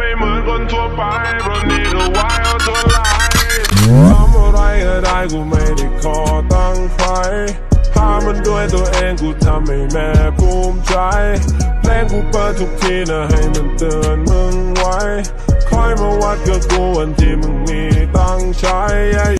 ไม่เหมือนคนทั่วไปเพราะนี่ก็วายเอาตัวลายทำอะไรก็ได้กูไม่ได้ขอตั้งไฟใครหามันด้วยตัวเองกูทำให้แม่ภูมิใจ เพลงกูเปิดทุกทีนะให้มันเตือนมึงไว้ คอยมาวัดกับกูวันที่มึงมีตั้งใช้